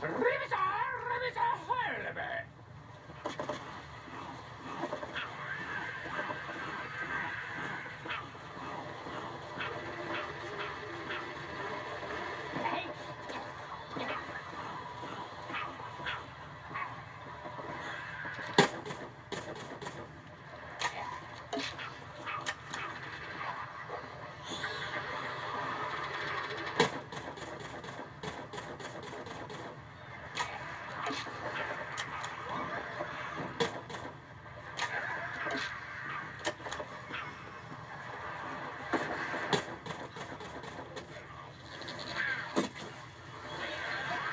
Ribisa,